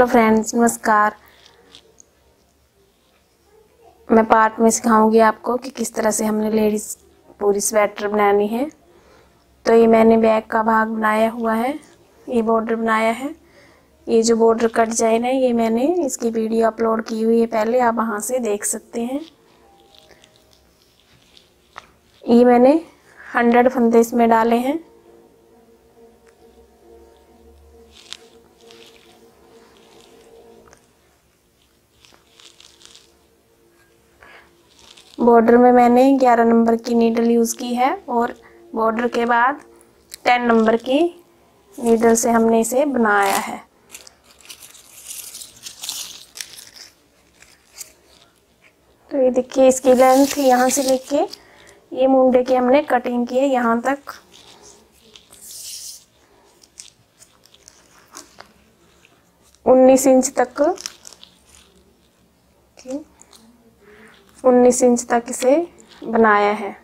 Hello friends, नमस्कार। मैं part में सिखाऊँगी आपको कि किस तरह से हमने लेडीज़ पूरी स्वेटर बनानी है। तो ये मैंने बैग का भाग बनाया हुआ है, ये बॉर्डर बनाया है। ये जो बॉर्डर का डिज़ाइन है, ये मैंने इसकी वीडियो अपलोड की हुई है पहले, आप वहाँ से देख सकते हैं। ये मैंने हंड्रेड फंदे इसमें डाले हैं। बॉर्डर में मैंने 11 नंबर की नीडल यूज़ की है और बॉर्डर के बाद 10 नंबर की नीडल से हमने इसे बनाया है। तो ये देखिए, इसकी लेंथ यहाँ से लेके ये मुंडे की हमने कटिंग की है, यहाँ तक। उन्नीस इंच तक उन्नीस इंच तक इसे बनाया है।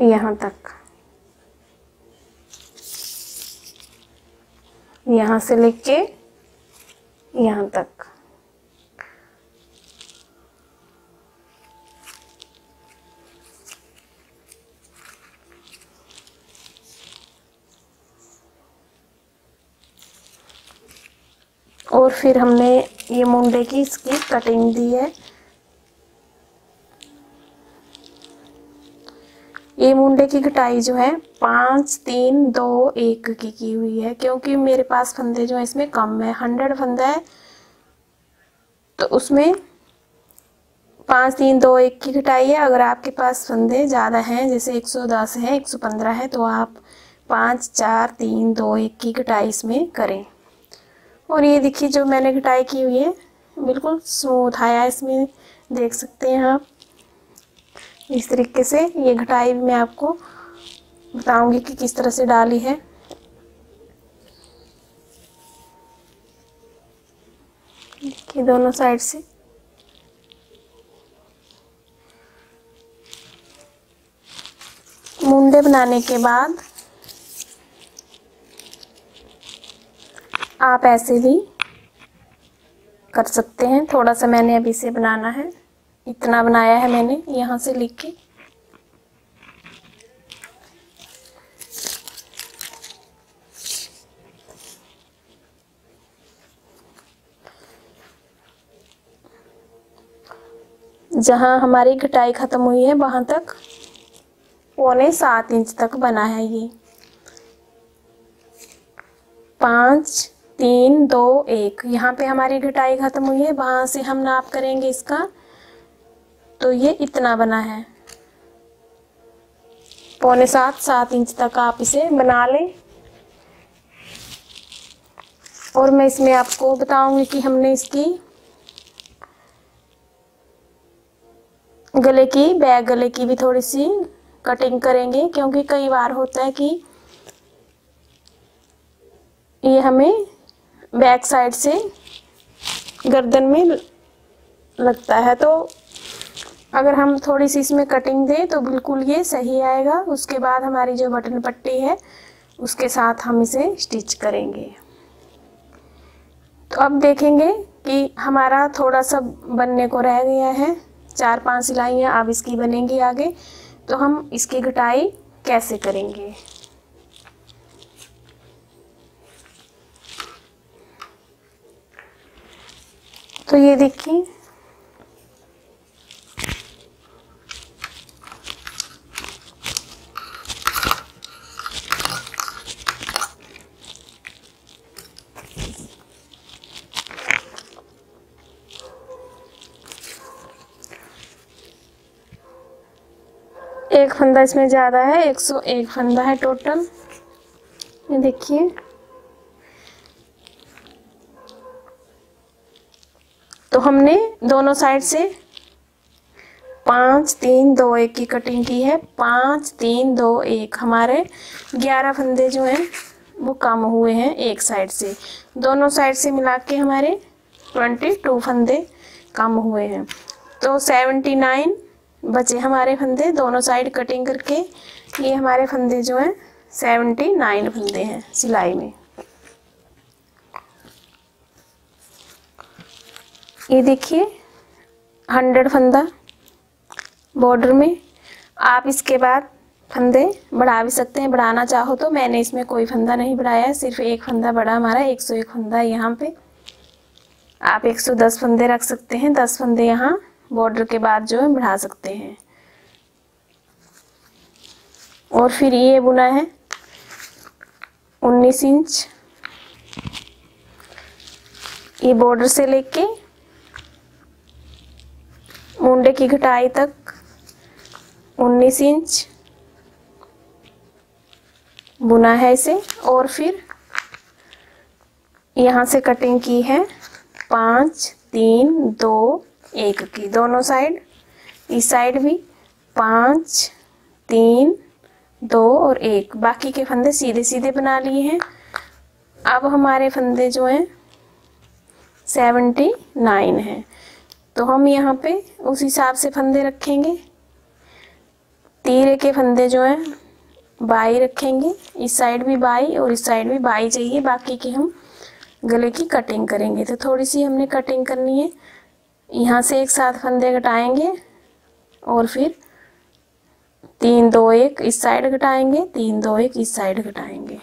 यहाँ तक। यहाँ से लेके यहाँ तक। और फिर हमने ये मुंडे की इसकी कटिंग दी है। ये मुंडे की कटाई जो है, पाँच, तीन, दो, एक की की हुई है, क्योंकि मेरे पास फंदे जो है, इसमें कम है। हंड्रेड फंदा है तो उसमें पाँच, तीन, दो, एक की कटाई है। अगर आपके पास फंदे ज़्यादा हैं, जैसे एक सौ दस है, एक सौ पंद्रह है तो आप पाँच, चार, तीन, दो, एक की कटाई इसमें करें। और ये देखिए जो मैंने कटाई की हुई है, बिल्कुल स्मूथ आया इसमें, देख सकते हैं आप। इस तरीके से ये घटाई मैं आपको बताऊँगी कि किस तरह से डाली है। देखिए दोनों साइड से। मुंडे बनाने के बाद आप ऐसे भी कर सकते हैं। थोड़ा सा मैंने अभी से बनाना है। इतना बनाया है मैंने यहाँ से लिख के जहाँ हमारी घटाई ख़त्म हुई है, वहाँ तक पौने सात इंच तक बना है ये। पाँच तीन, दो, एक। यहाँ पे हमारी घटाई ख़त्म हुई है, वहाँ से हम नाप करेंगे इसका। तो ये इतना बना है। पौने सात सात इंच तक आप इसे बना लें। और मैं इसमें आपको बताऊँगी कि हमने इसकी गले की, बैग गले की भी थोड़ी सी कटिंग करेंगे, क्योंकि कई बार होता है कि ये हमें बैक साइड से गर्दन में लगता है। तो अगर हम थोड़ी सी इसमें कटिंग दें तो बिल्कुल ये सही आएगा। उसके बाद हमारी जो बटन पट्टी है, उसके साथ हम इसे स्टिच करेंगे। तो अब देखेंगे कि हमारा थोड़ा सा बनने को रह गया है। चार पाँच सिलाइयाँ अब इसकी बनेंगी आगे। तो हम इसकी घटाई कैसे करेंगे? तो ये देखिए। एक फंदा इसमें ज़्यादा है, एक सौ एक फंदा है टोटल ये देखिए। हमने दोनों साइड से पाँच, तीन, दो, एक की कटिंग की है। पाँच, तीन, दो, एक। हमारे ग्यारह फंदे जो हैं, वो कम हुए हैं एक साइड से। दोनों साइड से मिला के हमारे ट्वेंटी टू फंदे कम हुए हैं। तो सेवेंटी नाइन बचे हमारे फंदे। दोनों साइड कटिंग करके ये हमारे फंदे जो हैं सेवेंटी नाइन फंदे हैं सिलाई में। ये देखिए, हंड्रेड फंदा बॉर्डर में। आप इसके बाद फंदे बढ़ा भी सकते हैं, बढ़ाना चाहो तो। मैंने इसमें कोई फंदा नहीं बढ़ाया है सिर्फ़ एक फंदा बढ़ा हमारा 101 फंदा यहाँ पे। आप 110 फंदे रख सकते हैं 10 फंदे यहाँ बॉर्डर के बाद जो है बढ़ा सकते हैं। और फिर ये बुना है 19 इंच। ये बॉर्डर से लेके मुंडे की घटाई तक 19 इंच। बुना है इसे और फिर यहाँ से कटिंग की है। पाँच, तीन, दो, एक की दोनों साइड इस साइड भी पाँच, तीन, दो और एक। बाकी के फंदे सीधे सीधे बना लिए हैं। अब हमारे फंदे जो हैं सेवेंटी नाइन हैं। तो हम यहाँ पे उस हिसाब से फंदे रखेंगे। तीरे के फंदे जो हैं, बाई रखेंगे। इस साइड भी बाई और इस साइड भी बाई चाहिए, बाकी की हम गले की कटिंग करेंगे। तो थोड़ी सी हमने कटिंग करनी है। यहाँ से एक साथ फंदे घटाएँगे और फिर तीन दो एक इस साइड घटाएँगे, तीन दो एक इस साइड घटाएँगे।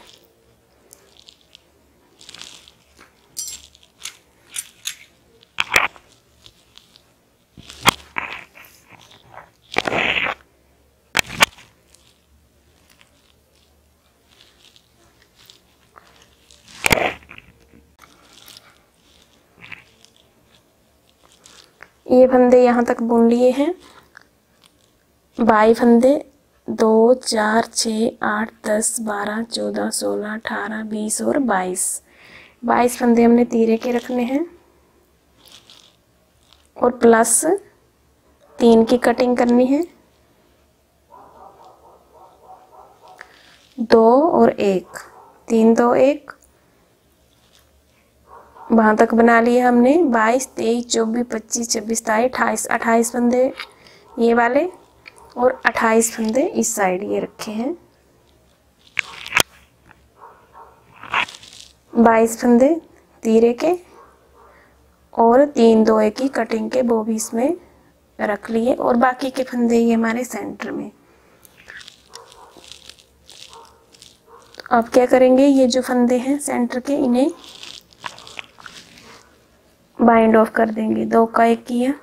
ये फंदे यहाँ तक बुन लिए हैं। बाई फंदे दो, चार छ आठ, दस, बारह, चौदह, सोलह, अठारह, बीस और बाईस। बाईस फंदे हमने तीरे के रखने हैं। और प्लस तीन की कटिंग करनी है। दो और एक। तीन दो एक वहाँ तक बना लिए हमने। बाईस, तेईस, चौबीस, पच्चीस, छब्बीस, सताईस, अट्ठाईस अट्ठाईस फंदे ये वाले और अट्ठाईस फंदे इस साइड ये रखे हैं। बाईस फंदे तीरे के और तीन दो एक की कटिंग के वो भी इसमें रख लिए और बाकी के फंदे ये हमारे सेंटर में। अब क्या करेंगे? ये जो फंदे हैं सेंटर के, इन्हें बाइंड ऑफ़ कर देंगे। दो का एक किया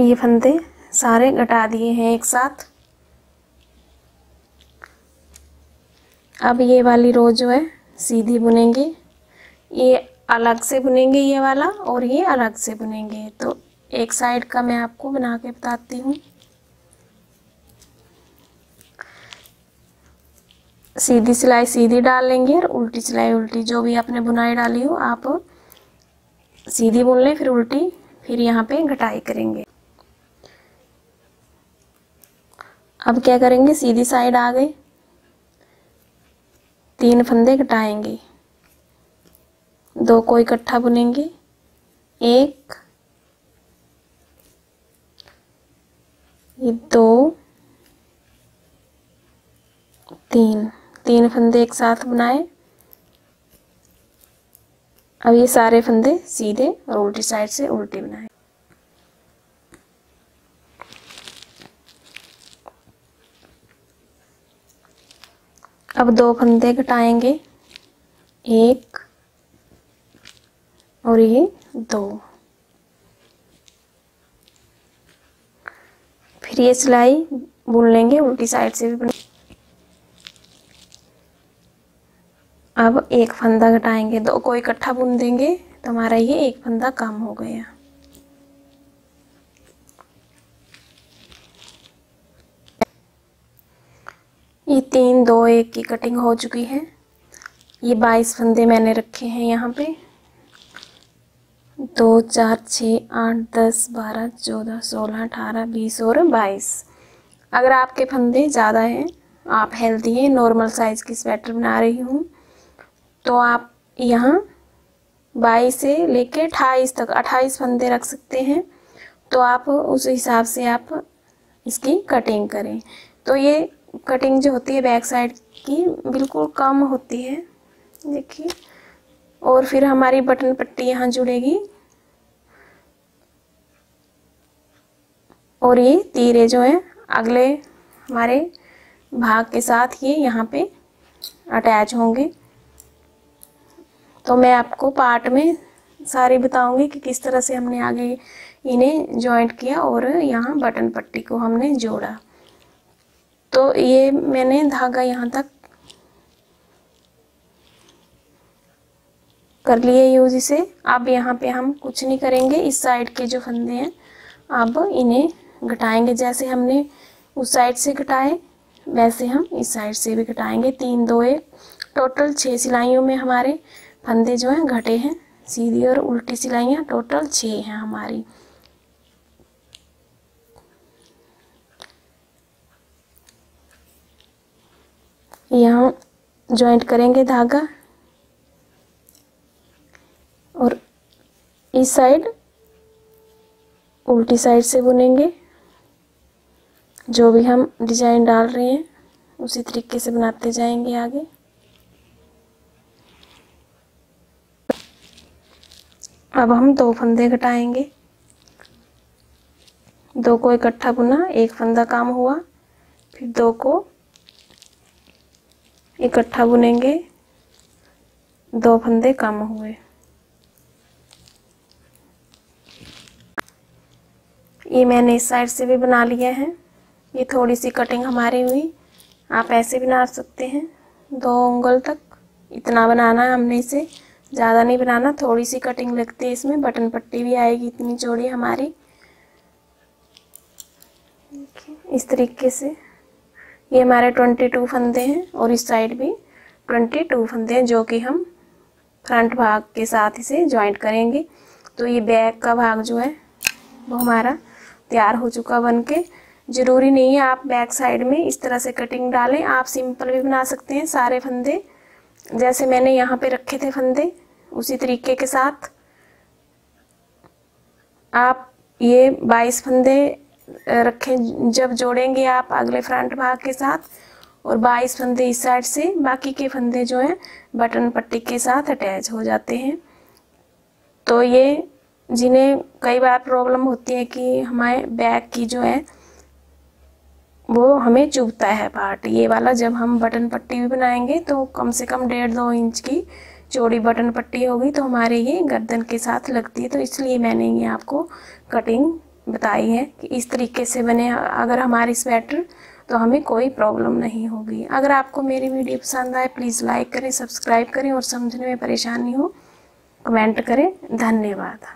ये फंदे सारे घटा दिए हैं एक साथ। अब ये वाली रो जो है, सीधी बुनेंगे। ये अलग से बुनेंगे ये वाला और ये अलग से बुनेंगे। तो एक साइड का मैं आपको बना के बताती हूँ। सीधी सिलाई सीधी डाल लेंगे और उल्टी सिलाई उल्टी जो भी आपने बुनाई डाली हो, आप सीधी बुन लें, फिर उल्टी, फिर यहाँ पे घटाई करेंगे। अब क्या करेंगे? सीधी साइड आ गए। तीन फंदे घटाएँगे दो को इकट्ठा बुनेंगे। एक, ये दो, तीन। तीन फंदे एक साथ बनाए। अब ये सारे फंदे सीधे और उल्टी साइड से उल्टी बनाए। अब दो फंदे घटाएँगे। एक और ये दो। फिर ये सिलाई बुन लेंगे, उल्टी साइड से भी बुन। अब एक फंदा घटाएँगे, दो को इकट्ठा बुन देंगे तो हमारा ये एक फंदा कम हो गया। ये तीन, दो, एक की कटिंग हो चुकी है। ये बाईस फंदे मैंने रखे हैं यहाँ पे। दो, चार छ आठ, दस, बारह, चौदह, सोलह, अठारह, बीस और बाईस। अगर आपके फंदे ज़्यादा हैं, आप हेल्दी हैं नॉर्मल साइज़ की स्वेटर बना रही हूँ तो आप यहाँ बाईस से लेके अट्ठाईस तक, अट्ठाईस फंदे रख सकते हैं। तो आप उस हिसाब से आप इसकी कटिंग करें। तो ये कटिंग जो होती है बैक साइड की, बिल्कुल कम होती है। देखिए, और फिर हमारी बटन पट्टी यहाँ जुड़ेगी। और ये तीरे जो है, अगले हमारे भाग के साथ ये यहाँ पे अटैच होंगे। तो मैं आपको पार्ट में सारे बताऊँगी कि किस तरह से हमने आगे इन्हें जॉइंट किया और यहाँ बटन पट्टी को हमने जोड़ा। तो ये मैंने धागा यहाँ तक कर लिए यूज़ इसे। अब यहाँ पे हम कुछ नहीं करेंगे। इस साइड के जो फंदे हैं, अब इन्हें घटाएँगे। जैसे हमने उस साइड से घटाए, वैसे हम इस साइड से भी घटाएँगे। तीन, दो, एक। टोटल छः सिलाइयों में हमारे फंदे जो हैं घटे हैं। सीधी और उल्टी सिलाइयाँ टोटल छः हैं हमारी। यहाँ जॉइंट करेंगे धागा। और इस साइड उल्टी साइड से बुनेंगे। जो भी हम डिज़ाइन डाल रहे हैं, उसी तरीके से बनाते जाएँगे आगे। अब हम दो फंदे घटाएँगे। दो को इकट्ठा बुना, एक फंदा काम हुआ, फिर दो को इकट्ठा बुनेंगे। दो फंदे कम हुए। ये मैंने इस साइड से भी बना लिया है। ये थोड़ी सी कटिंग हमारी हुई। आप ऐसे भी बना सकते हैं। दो उंगल तक। इतना बनाना है हमने इसे। ज़्यादा नहीं बनाना थोड़ी सी कटिंग लगती है इसमें। बटन पट्टी भी आएगी इतनी चौड़ी हमारी। इस तरीके से। ये हमारे ट्वेंटी टू फंदे हैं और इस साइड भी ट्वेंटी टू फंदे हैं, जो कि हम फ्रंट भाग के साथ इसे ज्वाइंट करेंगे। तो ये बैक का भाग जो है, वो हमारा तैयार हो चुका बन के ज़रूरी नहीं है आप बैक साइड में इस तरह से कटिंग डालें, आप सिंपल भी बना सकते हैं सारे फंदे। जैसे मैंने यहाँ पे रखे थे फंदे, उसी तरीके के साथ। आप ये बाईस फंदे रखें। जब जोड़ेंगे आप अगले फ्रंट भाग के साथ और बाईस फंदे इस साइड से, बाकी के फंदे जो हैं, बटन पट्टी के साथ अटैच हो जाते हैं। तो ये जिन्हें कई बार प्रॉब्लम होती है कि हमारे बैक की जो है, वो हमें चुभता है पार्ट। ये वाला जब हम बटन पट्टी भी बनाएँगे तो कम से कम डेढ़ दो इंच की चौड़ी बटन पट्टी होगी तो हमारे ये गर्दन के साथ लगती है। तो इसलिए मैंने ये आपको कटिंग बताई है कि इस तरीके से बने, अगर हमारी स्वेटर तो हमें कोई प्रॉब्लम नहीं होगी। अगर आपको मेरी वीडियो पसंद आए प्लीज़ लाइक करें सब्सक्राइब करें और समझने में परेशानी हो कमेंट करें। धन्यवाद।